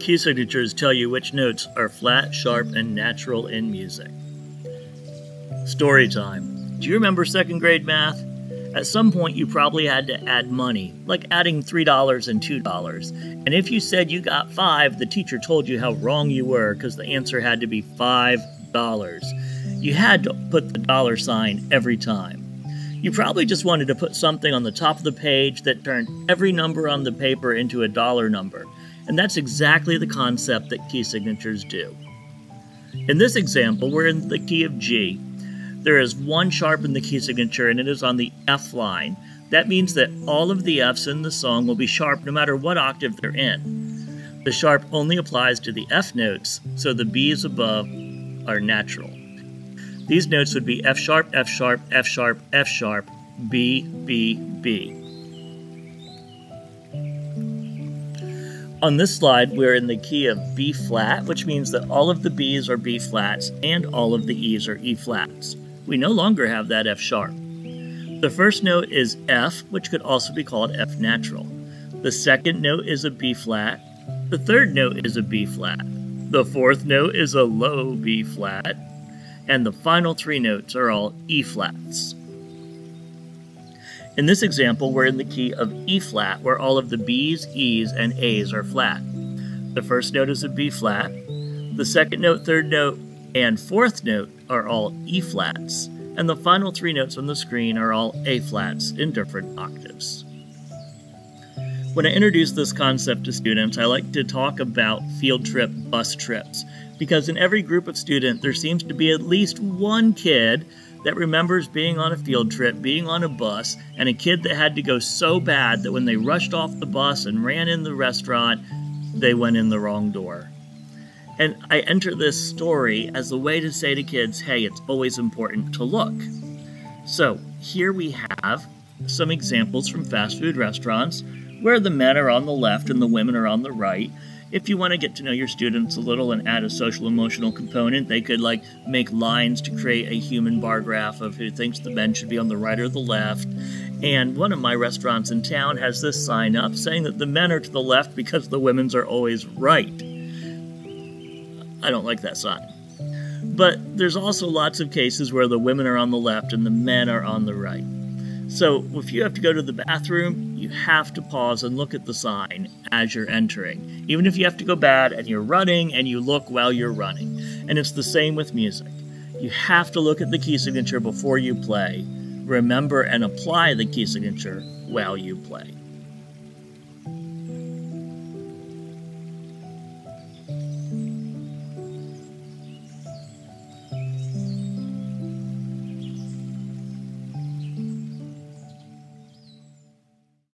Key signatures tell you which notes are flat, sharp, and natural in music. Story time. Do you remember second grade math? At some point, you probably had to add money, like adding $3 and $2. And if you said you got 5, the teacher told you how wrong you were because the answer had to be $5. You had to put the dollar sign every time. You probably just wanted to put something on the top of the page that turned every number on the paper into a dollar number. And that's exactly the concept that key signatures do. In this example, we're in the key of G. There is one sharp in the key signature and it is on the F line. That means that all of the Fs in the song will be sharp no matter what octave they're in. The sharp only applies to the F notes, so the Bs above are natural. These notes would be F sharp, F sharp, F sharp, F sharp, B, B, B. On this slide, we're in the key of B flat, which means that all of the Bs are B flats and all of the Es are E flats. We no longer have that F sharp. The first note is F, which could also be called F natural. The second note is a B flat. The third note is a B flat. The fourth note is a low B flat and the final three notes are all E flats. In this example, we're in the key of E flat, where all of the B's, E's, and A's are flat. The first note is a B flat, the second note, third note, and fourth note are all E flats, and the final three notes on the screen are all A flats in different octaves. When I introduce this concept to students, I like to talk about field trip bus trips because in every group of students, there seems to be at least one kid that remembers being on a field trip, being on a bus, and a kid that had to go so bad that when they rushed off the bus and ran in the restaurant, they went in the wrong door. And I enter this story as a way to say to kids, hey, it's always important to look. So here we have some examples from fast food restaurants where the men are on the left and the women are on the right, if you want to get to know your students a little and add a social emotional component, they could like make lines to create a human bar graph of who thinks the men should be on the right or the left. And one of my restaurants in town has this sign up saying that the men are to the left because the women's are always right. I don't like that sign. But there's also lots of cases where the women are on the left and the men are on the right. So if you have to go to the bathroom, you have to pause and look at the sign as you're entering, even if you have to go bad and you're running and you look while you're running. And it's the same with music. You have to look at the key signature before you play. Remember and apply the key signature while you play.